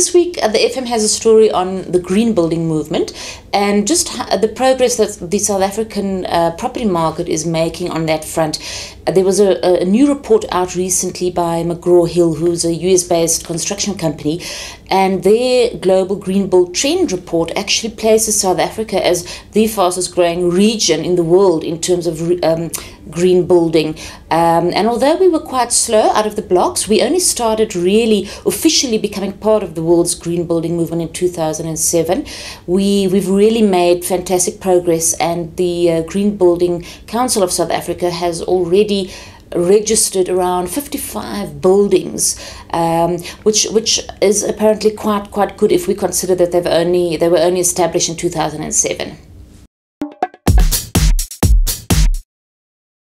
this week, uh, the FM has a story on the green building movement and just the progress that the South African uh, property market is making on that front. Uh, there was a, a, new report out recently by McGraw Hill, who's a US based construction company, and their global green build trend report actually places South Africa as the fastest growing region in the world in terms of um, green building. Um, and although we were quite slow out of the blocks, we only started really officially becoming part of the world's green building movement in 2007. We, we've really made fantastic progress, and the uh, Green Building Council of South Africa has already registered around 55 buildings, um, which which is apparently quite quite good if we consider that they've only they were only established in 2007.